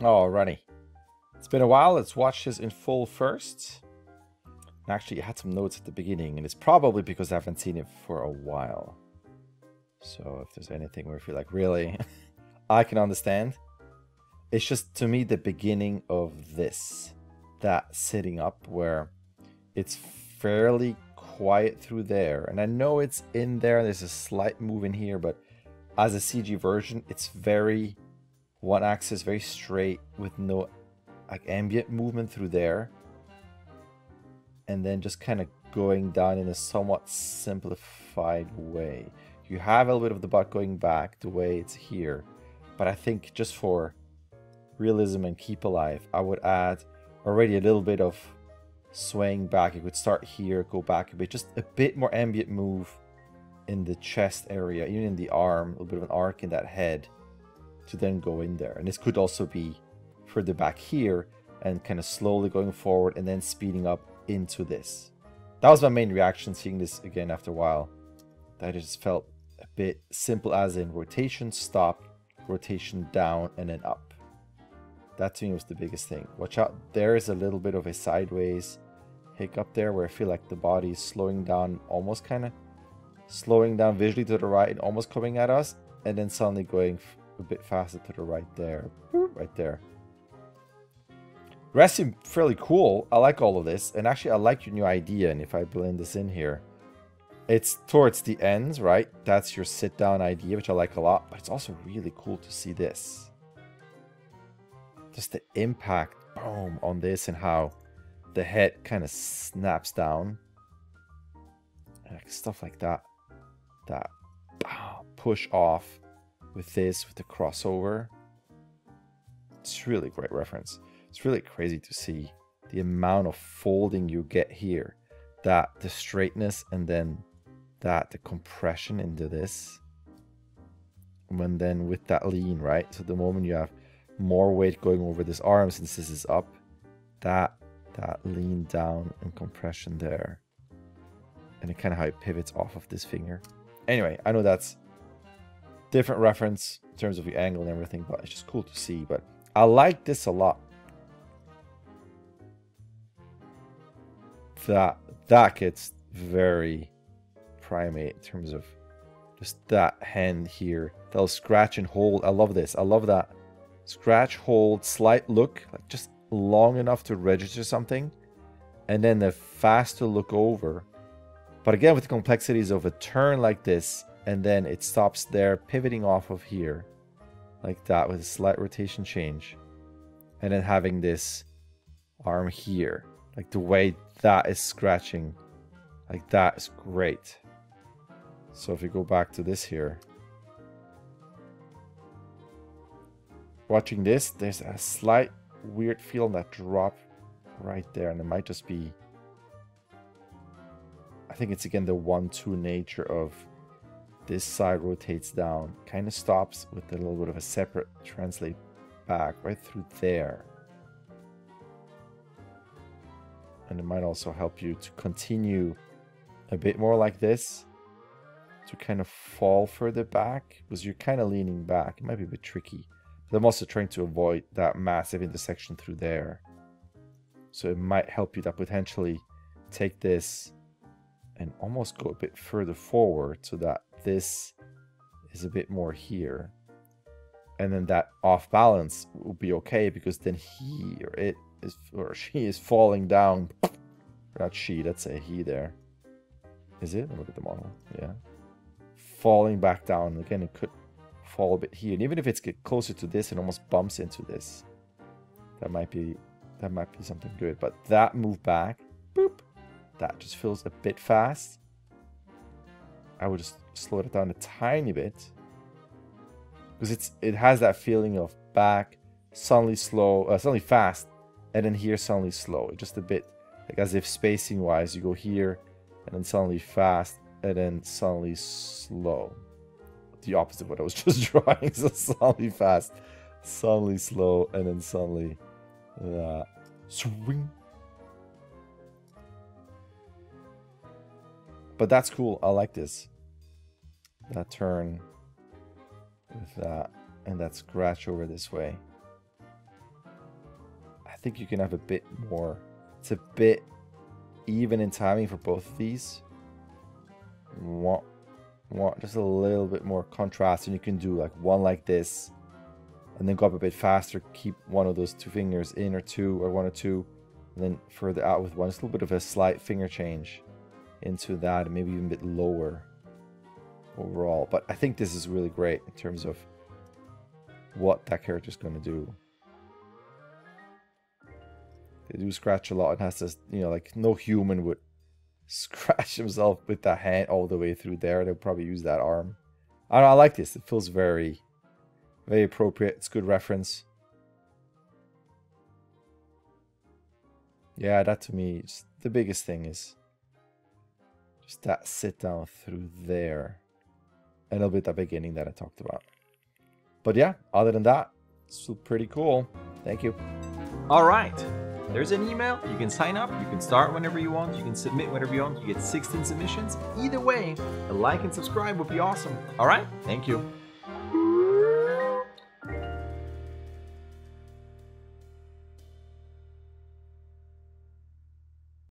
Alrighty. It's been a while. Let's watch this in full first. Actually, I had some notes at the beginning, and it's probably because I haven't seen it for a while. So if there's anything where I feel like, really, I can understand. It's just, to me, the beginning of this. That sitting up where it's fairly quiet through there. And I know it's in there, there's a slight move in here, but as a CG version, it's very one axis, very straight with no like ambient movement through there. And then just kind of going down in a somewhat simplified way. You have a little bit of the butt going back the way it's here. But I think just for realism and keep alive, I would add already a little bit of swaying back. It would start here, go back a bit, just a bit more ambient move in the chest area, even in the arm, a little bit of an arc in that head to then go in there. And this could also be further back here and kind of slowly going forward and then speeding up into this. That was my main reaction seeing this again after a while. That just felt a bit simple as in rotation, stop, rotation down, and then up. That to me was the biggest thing. Watch out, there is a little bit of a sideways hiccup there where I feel like the body is slowing down, almost kind of slowing down visually to the right and almost coming at us, and then suddenly going a bit faster to the right there. Right there. The rest seem fairly cool. I like all of this. And actually, I like your new idea. And if I blend this in here, it's towards the ends, right? That's your sit down idea, which I like a lot. But it's also really cool to see this. Just the impact, boom, on this and how the head kind of snaps down. Like stuff like that. That push off with this, with the crossover. It's really great reference. It's really crazy to see the amount of folding you get here. That, the straightness, and then that, the compression into this. And then with that lean, right? So the moment you have more weight going over this arm, since this is up, that, that lean down and compression there. And it kind of how it pivots off of this finger. Anyway, I know that's different reference in terms of the angle and everything, but it's just cool to see. But I like this a lot. That that gets very primate in terms of just that hand here. That'll scratch and hold. I love this. I love that. Scratch, hold, slight look, like just long enough to register something. And then the faster look over. But again, with the complexities of a turn like this, and then it stops there, pivoting off of here, like that, with a slight rotation change. And then having this arm here, like the way that is scratching, like that is great. So if you go back to this here, watching this, there's a slight weird feel that drop right there, and it might just be I think it's again the one-two nature of this side rotates down, kind of stops with a little bit of a separate translate back right through there. And it might also help you to continue a bit more like this to kind of fall further back because you're kind of leaning back. It might be a bit tricky. But I'm also trying to avoid that massive intersection through there. So it might help you to potentially take this and almost go a bit further forward so that this is a bit more here. And then that off balance will be okay because then he or it is or she is falling down. Not she, that's a he there. Is it? Look at the model. Yeah. Falling back down. Again, it could fall a bit here. And even if it's get closer to this, it almost bumps into this. That might be that might be something good. But that move back, boop, that just feels a bit fast. I would just slow it down a tiny bit. Because it's it has that feeling of back, suddenly slow, uh, suddenly fast, and then here suddenly slow. Just a bit like as if spacing wise, you go here and then suddenly fast and then suddenly slow. The opposite of what I was just drawing. So suddenly fast, suddenly slow, and then suddenly uh, swing. But that's cool. I like this. That turn with that and that scratch over this way. I think you can have a bit more. It's a bit even in timing for both of these. Want, want just a little bit more contrast, and you can do like one like this, and then go up a bit faster. Keep one of those two fingers in or two, or one or two, and then further out with one. It's a little bit of a slight finger change into that, and maybe even a bit lower overall. But I think this is really great in terms of what that character is going to do. They do scratch a lot and has this, you know, like no human would scratch himself with that hand all the way through there. They'll probably use that arm. I, I like this. It feels very, very appropriate. It's good reference. Yeah, that to me, the biggest thing is just that sit down through there. A little bit the beginning that I talked about. But yeah, other than that, it's pretty cool. Thank you. All right. There's an email. You can sign up. You can start whenever you want. You can submit whenever you want. You get 16 submissions. Either way, a like and subscribe would be awesome. All right. Thank you.